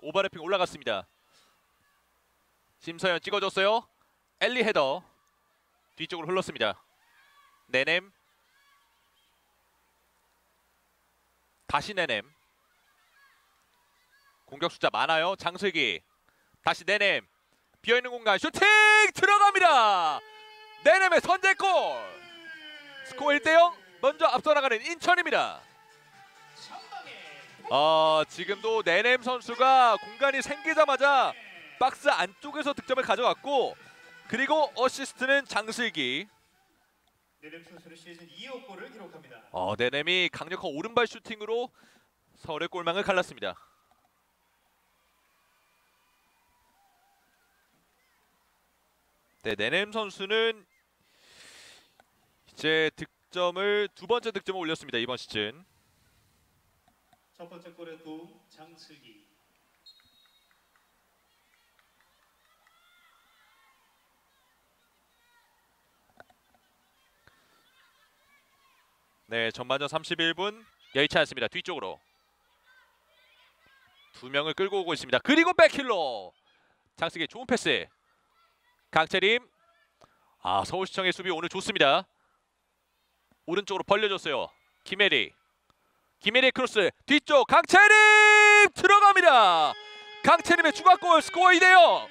오버래핑 올라갔습니다. 심서연 찍어줬어요. 엘리 헤더 뒤쪽으로 흘렀습니다. 네넴 다시 네넴 공격 숫자 많아요. 장슬기 다시 네넴 비어있는 공간 슈팅 들어갑니다. 네넴의 선제골 스코어 1대0 먼저 앞서 나가는 인천입니다. 아 지금도 네넴 선수가 공간이 생기자마자 박스 안쪽에서 득점을 가져갔고 그리고 어시스트는 장슬기 네넴 선수는 시즌 2호 골을 기록합니다. 어, 네넴이 강력한 오른발 슈팅으로 서울의 골망을 갈랐습니다. 네, 네넴 선수는 이제 득점을 두 번째 득점을 올렸습니다 이번 시즌. 첫 번째 골의 도움 장슬기. 네, 전반전 31분 여의치 않습니다. 뒤쪽으로 두 명을 끌고 오고 있습니다. 그리고 백힐로 장승의 좋은 패스. 강채림. 아, 서울시청의 수비 오늘 좋습니다. 오른쪽으로 벌려줬어요. 김혜리. 김혜리 크로스 뒤쪽 강채림 들어갑니다. 강채림의 추가골 스코어 2대0.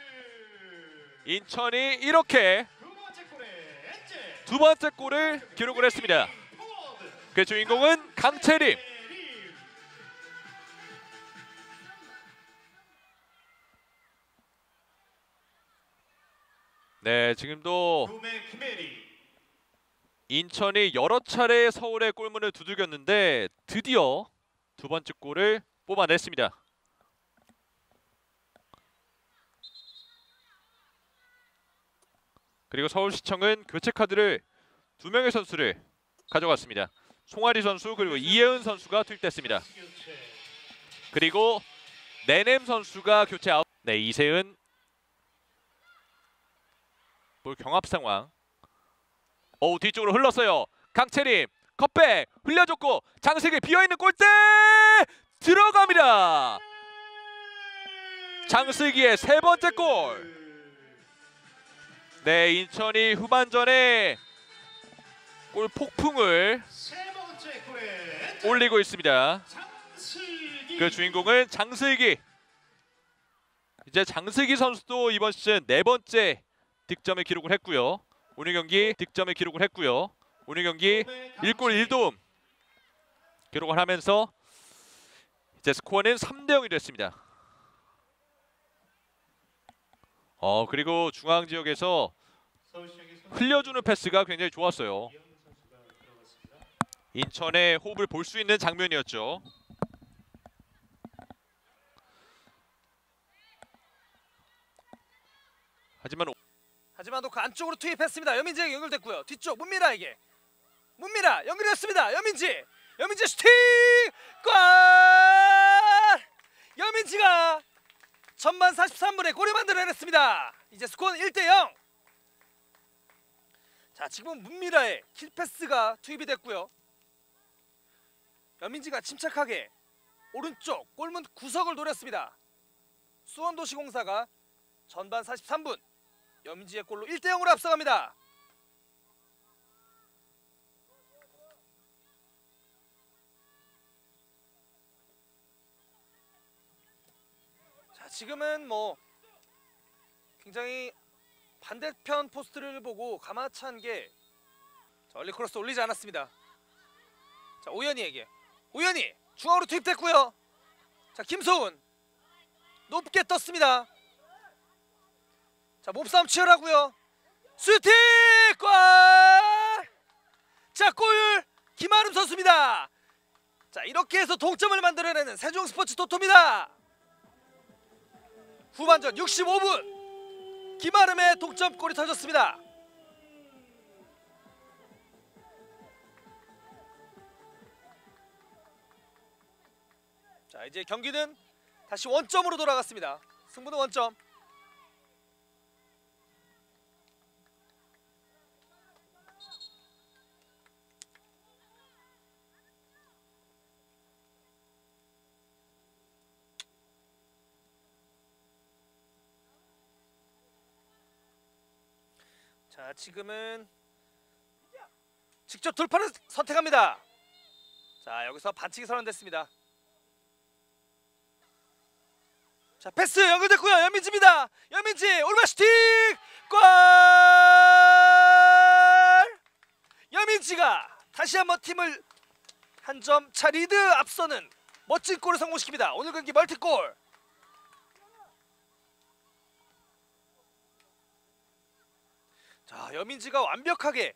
인천이 이렇게 두 번째 골을 기록을 했습니다. 그 주인공은 강채림. 네, 지금도. 인천이 여러 차례 서울의 골문을 두들겼는데 드디어 두 번째 골을 뽑아냈습니다. 그리고 서울시청은 교체 카드를 두 명의 선수를 가져갔습니다. 송아리 선수 그리고 이혜은 선수가 투입됐습니다. 그리고 네넴 선수가 교체 아웃. 네, 이세은 볼 경합 상황. 어우 뒤쪽으로 흘렀어요. 강채림 cutback 흘려줬고 장슬기 비어 있는 골대 들어갑니다. 장슬기의 세 번째 골. 네, 인천이 후반전에 골 폭풍을. 올리고 있습니다. 그 주인공은 장슬기. 이제 장슬기 선수도 이번 시즌 네 번째 득점을 기록을 했고요. 오늘 경기 득점을 기록을 했고요. 오늘 경기 1골 1도움 기록을 하면서 이제 스코어는 3대 0이 됐습니다. 어 그리고 중앙 지역에서 흘려주는 패스가 굉장히 좋았어요. 인천의 호흡을 볼 수 있는 장면이었죠. 하지만 하지만 또그 안쪽으로 투입했습니다. 여민지에게 연결됐고요. 뒤쪽 문미라에게 문미라 연결했습니다. 여민지 여민지 슈팅 골! 여민지가 전반 43분에 골을 만들어냈습니다. 이제 스코어는 1대 0. 자 지금은 문미라의 킬패스가 투입이 됐고요. 여민지가 침착하게 오른쪽 골문 구석을 노렸습니다. 수원도시공사가 전반 43분 염지의 골로 1대 0으로 앞서갑니다. 자, 지금은 뭐 굉장히 반대편 포스트를 보고 감아찬 게 자, early cross 올리지 않았습니다. 자, 오연이에게 오연이 중앙으로 투입됐고요. 자, 김소은 높게 떴습니다. 자 몸싸움 치열하고요. 슈팅 골! 자 골! 김아름 선수입니다. 자 이렇게 해서 동점을 만들어내는 세종스포츠 토토입니다. 후반전 65분. 김아름의 동점골이 터졌습니다. 자 이제 경기는 다시 원점으로 돌아갔습니다. 승부는 원점 자 지금은 직접 돌파를 선택합니다. 자 여기서 반칙이 선언됐습니다. 자 패스 연결됐고요. 여민지입니다. 여민지 오른발 슈팅 골! 여민지가 다시 한번 팀을 한 점 차 리드 앞서는 멋진 골을 성공시킵니다. 오늘 경기 멀티골. 자 여민지가 완벽하게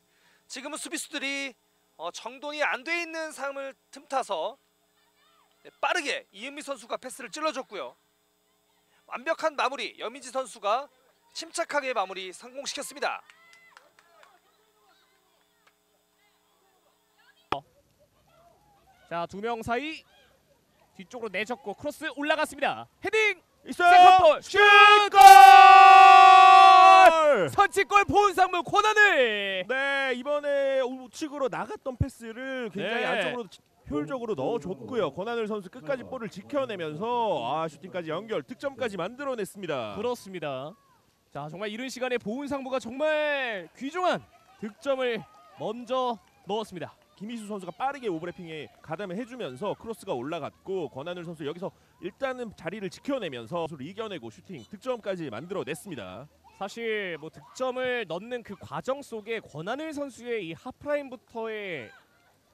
지금은 수비수들이 어, 정돈이 안 돼 있는 상황을 틈타서 네, 빠르게 이은미 선수가 패스를 찔러줬고요. 완벽한 마무리 여민지 선수가 침착하게 마무리 성공시켰습니다. 자 두 명 사이 뒤쪽으로 내줬고 크로스 올라갔습니다. 헤딩 있어요. second ball 슛 골! 선취골 보은상무 권하늘 네 이번에 우측으로 나갔던 패스를 굉장히 네. 안쪽으로 효율적으로 넣어줬고요. 권하늘 선수 끝까지 볼을 지켜내면서 아 슈팅까지 연결, 득점까지 만들어냈습니다. 그렇습니다. 자 정말 이른 시간에 보은상무가 정말 귀중한 득점을 먼저 넣었습니다. 김희수 선수가 빠르게 오버래핑에 가담을 해주면서 크로스가 올라갔고 권하늘 선수 여기서 일단은 자리를 지켜내면서 이겨내고 슈팅 득점까지 만들어냈습니다. 사실 뭐 득점을 넣는 그 과정 속에 권한을 선수의 이 하프라인부터의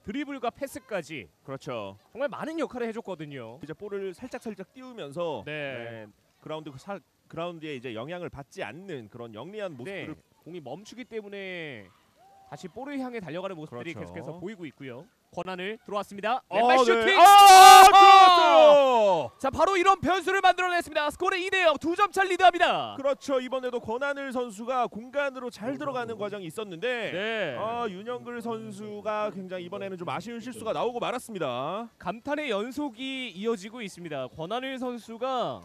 드리블과 패스까지 그렇죠. 정말 많은 역할을 해줬거든요. 이제 볼을 살짝 살짝 띄우면서 네. 네, 그라운드 그 사, 그라운드에 이제 영향을 받지 않는 그런 영리한 모습들을 네, 공이 멈추기 때문에 다시 볼을 향해 달려가는 모습들이 그렇죠. 계속해서 보이고 있고요. 권하늘 들어왔습니다. 어, 왼발 네. 슈팅. 아, 들어갔어요. 자 바로 이런 변수를 만들어냈습니다. 스코어 2대0 두점차 리드합니다. 그렇죠. 이번에도 권하늘 선수가 공간으로 잘 들어가는 과정이 있었는데 네. 아, 윤영글 선수가 굉장히 이번에는 좀 아쉬운 실수가 나오고 말았습니다. 감탄의 연속이 이어지고 있습니다. 권하늘 선수가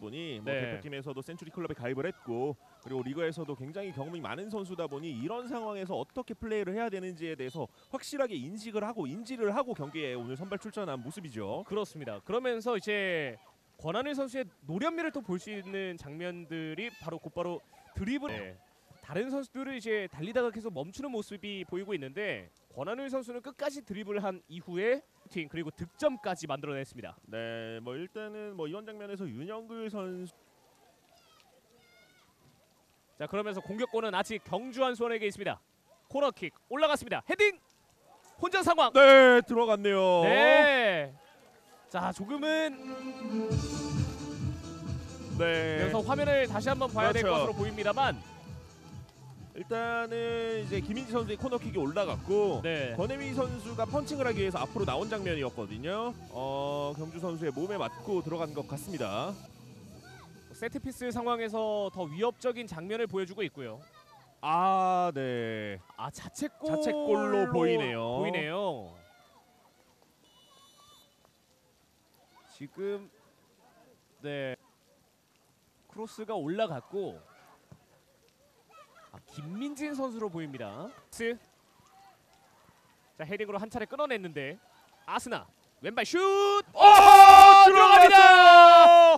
보니 뭐 네. 대표팀에서도 century 클럽에 가입을 했고 그리고 리그에서도 굉장히 경험이 많은 선수다 보니 이런 상황에서 어떻게 플레이를 해야 되는지에 대해서 확실하게 인식을 하고 인지를 하고 경기에 오늘 선발 출전한 모습이죠. 그렇습니다. 그러면서 이제 권한일 선수의 노련미를 또 볼 수 있는 장면들이 바로 곧바로 드리블. 네. 다른 선수들은 이제 달리다가 계속 멈추는 모습이 보이고 있는데 권한일 선수는 끝까지 드리블한 이후에 슈팅 그리고 득점까지 만들어냈습니다. 네, 뭐 일단은 뭐 이런 장면에서 윤영글 선수 자 그러면서 공격권은 아직 경주한 수원에게 있습니다. 코너킥 올라갔습니다. 헤딩 혼전 상황. 네 들어갔네요. 네. 자 조금은 네. 그래서 화면을 다시 한번 봐야 될 그렇죠. 것으로 보입니다만 일단은 이제 김인지 선수의 코너킥이 올라갔고 네. 권혜미 선수가 펀칭을 하기 위해서 앞으로 나온 장면이었거든요. 어, 경주 선수의 몸에 맞고 들어간 것 같습니다. 세트피스 상황에서 더 위협적인 장면을 보여주고 있고요. 아, 네. 아 자책골 자책골로 보이네요. 보이네요. 지금 네 크로스가 올라갔고 아, 김민진 선수로 보입니다. 스. 자 헤딩으로 한 차례 끊어냈는데 아스나 왼발 슛. 오 들어갑니다.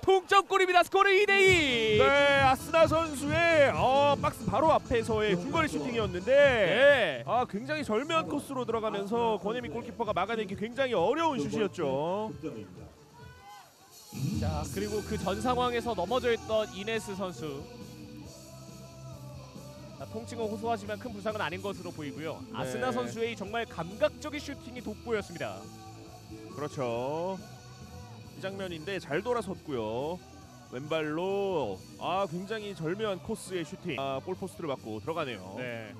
동점골입니다. 스코어 2대2. 네, 아스나 선수의 어, 박스 바로 앞에서의 중거리 슈팅이었는데 네. 아, 굉장히 절묘한 코스로 들어가면서 권혜미 골키퍼가 막아내기 굉장히 어려운 슛이었죠. 자 그리고 그 전 상황에서 넘어져 있던 이네스 선수 자, 통증은 호소하지만 큰 부상은 아닌 것으로 보이고요 아스나 네. 선수의 이 정말 감각적인 슈팅이 돋보였습니다 그렇죠. 이 장면인데 잘 돌아섰고요. 왼발로 아 굉장히 절묘한 코스의 슈팅. 아, 골 포스트를 맞고 들어가네요. 네.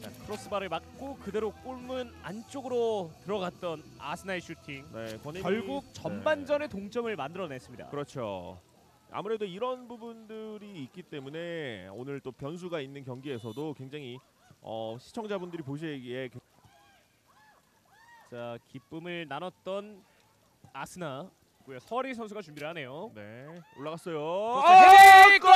자, 크로스바를 맞고 그대로 골문 안쪽으로 들어갔던 아스나의 슈팅 네, 권혜미 결국 네. 전반전에 동점을 만들어냈습니다 그렇죠. 아무래도 이런 부분들이 있기 때문에 오늘 또 변수가 있는 경기에서도 굉장히 어, 시청자분들이 보시기에 게- 자 기쁨을 나눴던 아스나 고요 서리 선수가 준비를 하네요 네 올라갔어요. 헤딩 골!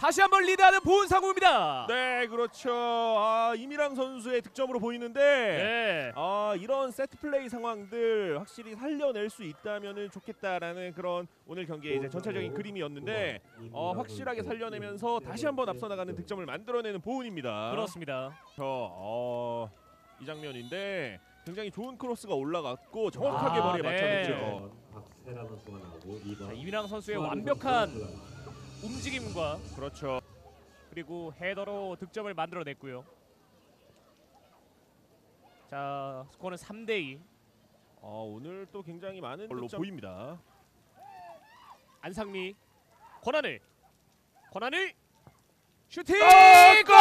다시 한번 리드하는 보은상우입니다. 네, 그렇죠. 아, 이미랑 선수의 득점으로 보이는데 네. 아, 이런 세트 플레이 상황들 확실히 살려낼 수 있다면은 좋겠다라는 그런 오늘 경기의 이제 전체적인 그림이었는데 어, 확실하게 살려내면서 다시 한번 앞서 나가는 득점을 만들어내는 보은입니다. 그렇습니다. 저, 어, 이 장면인데 굉장히 좋은 크로스가 올라갔고 정확하게 아, 머리에 네. 맞춰냈죠. 박세라 선수가 나오고 자, 2번 이민랑 선수의 완벽한 움직임과 그렇죠. 그리고 헤더로 득점을 만들어냈고요. 자 스코어는 3대 2. 어, 오늘 또 굉장히 많은 걸로 득점. 보입니다. 안상미 권하늘 권하늘 슈팅 골!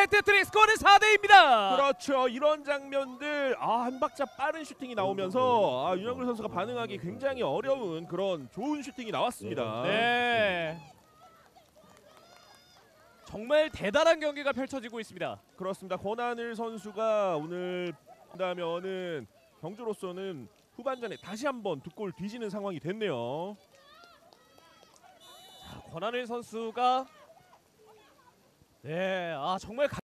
해트트릭 스코어는 4대 2입니다. 그렇죠. 이런 장면들 아, 한 박자 빠른 슈팅이 나오면서 아, 윤영글 선수가 반응하기 굉장히 어려운 그런 좋은 슈팅이 나왔습니다. 네. 정말 대단한 경기가 펼쳐지고 있습니다. 그렇습니다. 권하늘 선수가 오늘 한다면은 경주로서는 후반전에 다시 한번 두 골 뒤지는 상황이 됐네요. 권한일 선수가 네, 아 정말 각